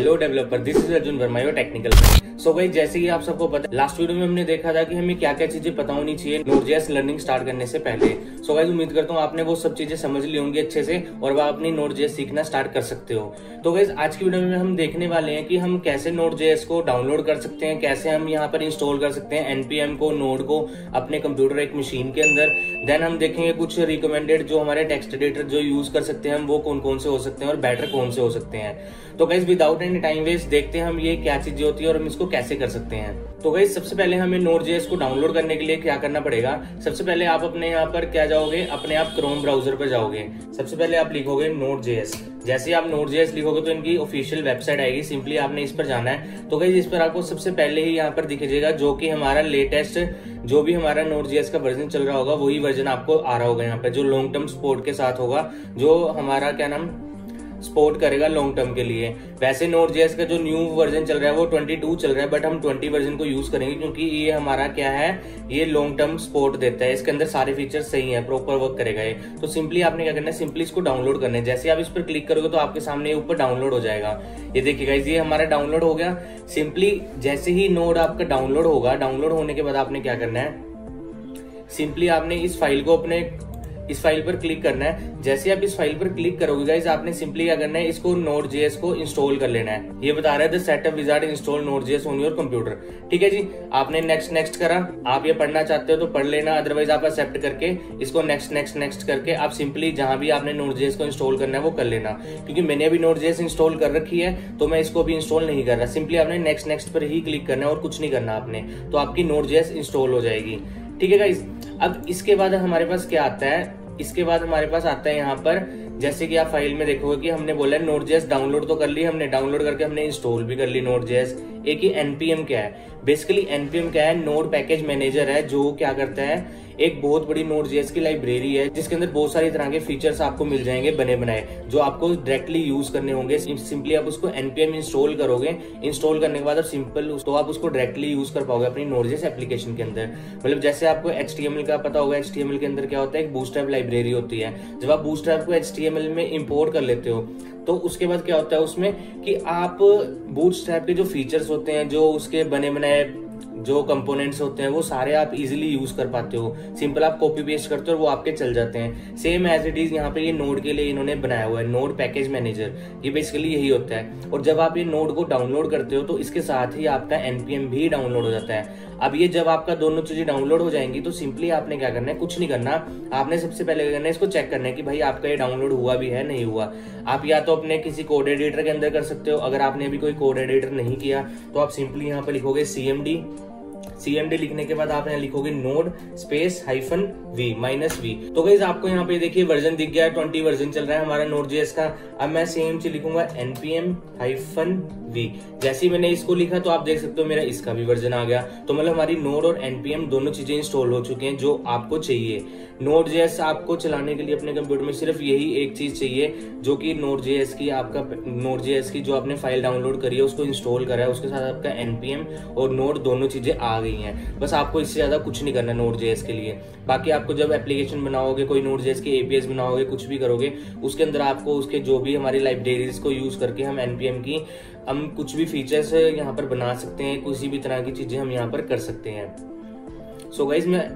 Hello developer this is Arjun Verma your technical सो भाई जैसे ही आप सबको पता लास्ट वीडियो में हमने देखा था कि हमें क्या क्या चीज़ें पता होनी चाहिए नोट लर्निंग स्टार्ट करने से पहले। सो गाइज़ उम्मीद करता हूँ आपने वो सब चीज़ें समझ ली होंगी अच्छे से और वह अपनी नोट जेएस सीखना स्टार्ट कर सकते हो। तो गाइज़ आज की वीडियो में हम देखने वाले हैं कि हम कैसे नोट जेएस को डाउनलोड कर सकते हैं, कैसे हम यहाँ पर इंस्टॉल कर सकते हैं एनपीएम को नोड को अपने कंप्यूटर एक मशीन के अंदर। देन हम देखेंगे कुछ रिकमेंडेड जो हमारे टेक्स्ट एडिटर जो यूज़ कर सकते हैं वो कौन कौन से हो सकते हैं और बेटर कौन से हो सकते हैं। तो guys without any time waste देखते हैं हम ये क्या चीज़ें होती है और हम इसको कैसे कर सकते हैं। तो गाइज़ सबसे पहले हमें नोट जेएस को डाउनलोड करने के लिए क्या करना पड़ेगा? सबसे पहले आप अपने यहाँ पर क्या जाओगे? अपने आप क्रोम ब्राउज़र पर जाओगे। सबसे पहले आप लिखोगे नोट जेएस जैसे आप नोट जेएस लिखोगे तो इनकी ऑफिशियल वेबसाइट आएगी। सिंपली आपने इस पर जाना है। तो गाइज़ इस पर आपको सबसे पहले ही यहाँ पर दिखेगा जो कि हमारा लेटेस्ट जो भी हमारा नोट जेएस का वर्जन चल रहा होगा, वही वर्जन आपको आ रहा होगा यहाँ पे जो लॉन्ग टर्म सपोर्ट के साथ होगा, जो हमारा क्या नाम? सपोर्ट करेगा लॉन्ग टर्म के लिए। वैसे नोट जेएस का जो न्यू वर्जन चल रहा है, वो 22 चल रहा है बट हम 20 वर्जन को यूज़ करेंगे क्योंकि ये हमारा क्या है, ये लॉन्ग टर्म सपोर्ट देता है। इसके अंदर सारे फीचर सही है प्रॉपर वर्क करेगा ये। तो सिंपली आपने क्या करना है सिंपली इसको डाउनलोड करना है। जैसे आप इस पर क्लिक करोगे तो आपके सामने ऊपर डाउनलोड हो जाएगा। ये देखिएगा ये हमारा डाउनलोड हो गया। सिंपली जैसे ही नोड आपका डाउनलोड होगा डाउनलोड होने के बाद आपने क्या करना है सिंपली आपने इस फ़ाइल को अपने इस फ़ाइल पर क्लिक करना है। जैसे आप इस फ़ाइल पर क्लिक करोगे गाइज़ आपने सिंपली क्या करना है, इसको नोट जेएस को इंस्टॉल कर लेना है। ये बता रहा है setup wizard install node JS on your computer ठीक है जी? आपने नेक्स्ट नेक्स्ट करा। आप ये पढ़ना चाहते हो तो पढ़ लेना अदरवाइज़ आप एक्सेप्ट करके इसको नेक्स्ट नेक्स्ट नेक्स्ट करके आप सिंपली जहाँ भी आपने नोट जेएस को इंस्टॉल करना है, वो कर लेना। क्योंकि मैंने अभी नोट जेएस इंस्टॉल कर रखी है तो मैं इसको भी इंस्टॉल नहीं कर रहा। सिंपली आपने नेक्स्ट नेक्स्ट पर ही क्लिक करना है और कुछ नहीं करना आपने तो आपकी नोट जेएस इंस्टॉल हो जाएगी। ठीक है गाइज़ अब इसके बाद हमारे पास क्या आता है? इसके बाद हमारे पास आता है यहाँ पर जैसे कि आप फ़ाइल में देखोगे कि हमने बोला है नोट जेस डाउनलोड तो कर ली, हमने डाउनलोड करके हमने इंस्टॉल भी कर ली नोट जेस एक ही एनपीएम क्या है? बेसिकली एनपीएम क्या है? नोट पैकेज मैनेजर है, जो क्या करता है? एक बहुत बड़ी नोट जेएस की लाइब्रेरी है, जिसके अंदर बहुत सारी तरह के फीचर्स आपको मिल जाएँगे बने बनाए, जो आपको डायरेक्टली यूज़ करने होंगे। सिंपली आप उसको एनपीएम इंस्टॉल करोगे। इंस्टॉल करने के बाद आप सिंपल तो आप उसको डायरेक्टली यूज़ कर पाओगे अपनी नोट जेएस एप्लीकेशन के अंदर। मतलब जैसे आपको एच का पता होगा एचटीएमएल के अंदर क्या होता है? एक बूस्ट लाइब्रेरी होती है। जब आप बूस्ट को एच में इम्पोर्ट कर लेते हो तो उसके बाद क्या होता है उसमें कि आप बूट के जो फीचर्स होते हैं, जो उसके बने बनाए जो कंपोनेंट्स होते हैं, वो सारे आप इजीली यूज़ कर पाते हो। सिंपल आप कॉपी पेस्ट करते हो और वो आपके चल जाते हैं। सेम एज इट इज़ यहाँ पे ये नोड के लिए इन्होंने बनाया हुआ है नोड पैकेज मैनेजर ये बेसिकली यही होता है। और जब आप ये नोड को डाउनलोड करते हो तो इसके साथ ही आपका एनपीएम भी डाउनलोड हो जाता है। अब ये जब आपका दोनों चीज़ें डाउनलोड हो जाएँगी तो सिंपली आपने क्या करना है? कुछ नहीं करना। आपने सबसे पहले क्या करना है? इसको चेक करना है कि भाई आपका ये डाउनलोड हुआ भी है, नहीं हुआ। आप या तो अपने किसी कोड एडिटर के अंदर कर सकते हो। अगर आपने अभी कोई कोड एडिटर नहीं किया तो आप सिंपली यहाँ पर लिखोगे सीएमडी सीएमडी लिखने के बाद आप यहाँ लिखोगे node space hyphen v minus v तो गई आपको यहाँ पे देखिए वर्जन दिख गया है ट्वेंटी वर्जन चल रहा है हमारा नोड जेएस का। अब मैं सेम चीज़ लिखूँगा एनपीएम हाइफन वी जैसे ही मैंने इसको लिखा तो आप देख सकते हो मेरा इसका भी वर्जन आ गया। तो मतलब हमारी नोड और एनपीएम दोनों चीज़ें इंस्टॉल हो चुकी हैं जो आपको चाहिए। नोट जेएस आपको चलाने के लिए अपने कंप्यूटर में सिर्फ़ यही एक चीज़ चाहिए, जो कि नोट जेएस की आपका नोट जेएस की जो आपने फ़ाइल डाउनलोड करी है, उसको इंस्टॉल करा है। उसके साथ आपका एनपीएम और नोट दोनों चीज़ें आ गई हैं। बस आपको इससे ज़्यादा कुछ नहीं करना नोट जेएस के लिए। बाकी आपको जब एप्लीकेशन बनाओगे, कोई नोट जेएस की एपीएस बनाओगे, कुछ भी करोगे, उसके अंदर आपको उसके जो भी हमारी लाइब्रेरीज को यूज़ करके हम एनपीएम की, हम कुछ भी फीचर्स यहाँ पर बना सकते हैं, किसी भी तरह की चीज़ें हम यहाँ पर कर सकते हैं। सो so गाइज़ मैं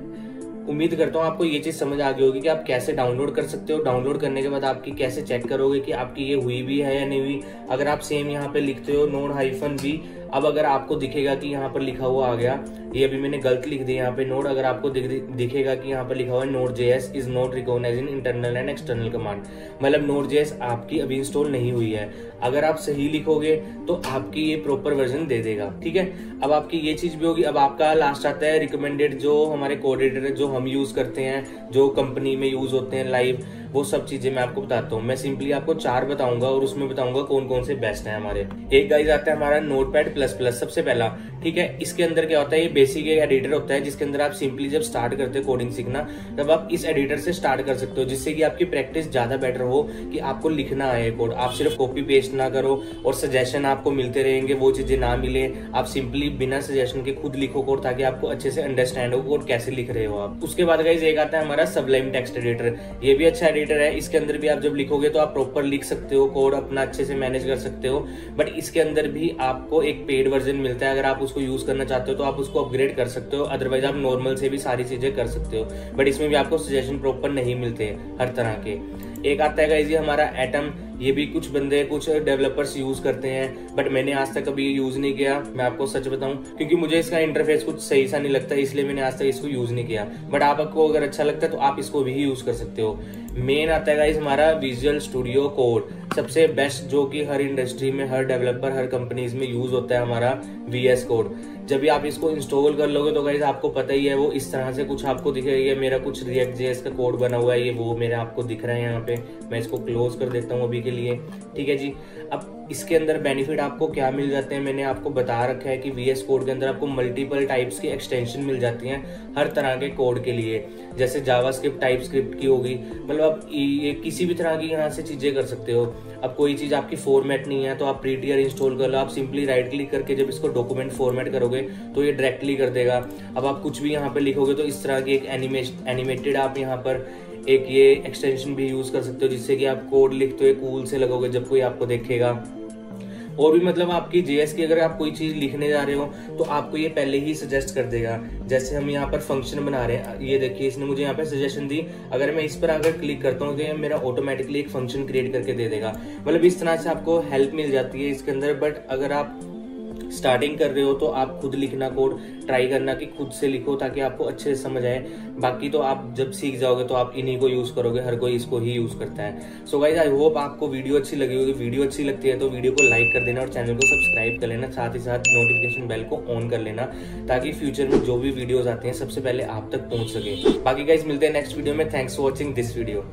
उम्मीद करता हूँ आपको ये चीज़ समझ आ गई होगी कि आप कैसे डाउनलोड कर सकते हो। डाउनलोड करने के बाद आपकी कैसे चेक करोगे कि आपकी ये हुई भी है या नहीं हुई। अगर आप सेम यहाँ पे लिखते हो नोड हाइफन भी अब अगर आपको दिखेगा कि यहाँ पर लिखा हुआ आ गया ये अभी मैंने गलत लिख दिया यहाँ पे नोड अगर आपको दिख, दिखेगा कि यहाँ पर लिखा हुआ node J S is not recognize in internal and external command मतलब नोड जे एस आपकी अभी इंस्टॉल नहीं हुई है। अगर आप सही लिखोगे तो आपकी ये प्रॉपर वर्जन दे देगा ठीक है? अब आपकी ये चीज़ भी होगी। अब आपका लास्ट आता है रिकमेंडेड जो हमारे कोऑर्डिनेटर जो हम यूज़ करते हैं जो कंपनी में यूज़ होते हैं लाइव वो सब चीज़ें मैं आपको बताता हूँ। मैं सिंपली आपको चार बताऊँगा और उसमें बताऊँगा कौन कौन से बेस्ट है हमारे। एक गाइज़ आता है हमारा नोट पैड प्लस प्लस सबसे पहला, ठीक है? इसके अंदर क्या होता है? ये बेसिक एडिटर होता है जिसके अंदर आप सिंपली जब स्टार्ट करते हो कोडिंग सीखना, तब आप इस एडिटर से स्टार्ट कर सकते हो, जिससे कि आपकी प्रैक्टिस ज़्यादा बेटर हो, कि आपको लिखना है कोड आप सिर्फ़ कॉपी पेस्ट ना करो और सजेशन आपको मिलते रहेंगे, वो चीज़ें ना मिले। आप सिंपली बिना सजेशन के खुद लिखो कोड ताकि आपको अच्छे से अंडरस्टैंड हो कोड कैसे लिख रहे हो आप। उसके बाद गाइज़ एक आता है हमारा सबलाइम टेक्स्ट एडिटर ये भी अच्छा एडिटर एडिटर है, इसके अंदर भी आप जब लिखोगे तो आप प्रॉपर लिख सकते हो कोड अपना अच्छे से मैनेज कर सकते हो बट इसके अंदर भी आपको एक पेड वर्जन मिलता है। अगर आप उसको यूज़ करना चाहते हो तो आप उसको अपग्रेड कर सकते हो अदरवाइज़ आप नॉर्मल से भी सारी चीज़ें कर सकते हो बट इसमें भी आपको सजेशन प्रॉपर नहीं मिलते हर तरह के। एक आता है हमारा एटम ये भी कुछ बंदे, कुछ डेवलपर्स यूज़ करते हैं बट मैंने आज तक कभी यूज़ नहीं किया। मैं आपको सच बताऊँ, क्योंकि मुझे इसका इंटरफेस कुछ सही सा नहीं लगता, इसलिए मैंने आज तक इसको यूज़ नहीं किया। बट आपको अगर अच्छा लगता है तो आप इसको भी यूज़ कर सकते हो। मेन आता है हमारा विजुअल स्टूडियो कोड सबसे बेस्ट जो कि हर इंडस्ट्री में, हर डेवलपर हर कंपनीज़ में यूज़ होता है हमारा वी एस कोड जब भी आप इसको इंस्टॉल कर लोगे तो गाइज़ आपको पता ही है वो इस तरह से कुछ आपको दिखेगा ये मेरा कुछ रिएक्ट जेएस का कोड बना हुआ है, ये वो मेरा आपको दिख रहा है यहाँ पे। मैं इसको क्लोज कर देता हूँ अभी के लिए। ठीक है जी। अब इसके अंदर बेनिफिट आपको क्या मिल जाते हैं? मैंने आपको बता रखा है कि वी एस कोड के अंदर आपको मल्टीपल टाइप्स की एक्सटेंशन मिल जाती हैं, हर तरह के कोड के लिए। जैसे जावा स्क्रिप्ट टाइप स्क्रिप्ट की होगी। मतलब आप ये किसी भी तरह की यहाँ से चीज़ें कर सकते हो। अब कोई चीज़ आपकी फॉर्मेट नहीं है तो आप प्रीटियर इंस्टॉल कर लो। आप सिंपली राइट क्लिक करके जब इसको डॉक्यूमेंट फॉर्मेट करोगे तो ये डायरेक्टली कर देगा। अब आप कुछ भी यहाँ पर लिखोगे तो इस तरह की एक एनिमेटेड आप यहाँ पर एक ये एक्सटेंशन भी यूज़ कर सकते हो, जिससे कि आप कोड लिखते हुए कूल से लगोगे जब कोई आपको देखेगा। और भी मतलब आपकी जेएस की अगर आप कोई चीज़ लिखने जा रहे हो तो आपको ये पहले ही सजेस्ट कर देगा। जैसे हम यहाँ पर फ़ंक्शन बना रहे हैं, ये देखिए, इसने मुझे यहाँ पर सजेशन दी। अगर मैं इस पर अगर क्लिक करता हूँ तो ये मेरा ऑटोमेटिकली एक फ़ंक्शन क्रिएट करके दे देगा। मतलब इस तरह से आपको हेल्प मिल जाती है इसके अंदर बट अगर आप स्टार्टिंग कर रहे हो तो आप खुद लिखना कोड ट्राई करना कि खुद से लिखो ताकि आपको अच्छे से समझ आए। बाकी तो आप जब सीख जाओगे तो आप इन्हीं को यूज़ करोगे, हर कोई इसको ही यूज़ करता है। सो गाइज़ आई होप आपको वीडियो अच्छी लगी होगी। वीडियो अच्छी लगती है तो वीडियो को लाइक कर देना और चैनल को सब्सक्राइब कर लेना। साथ ही साथ नोटिफिकेशन बेल को ऑन कर लेना ताकि फ्यूचर में जो भी वीडियोज़ आते हैं, सबसे पहले आप तक पहुँच सके। बाकी गाइज़ मिलते हैं नेक्स्ट वीडियो में। Thanks for watching this video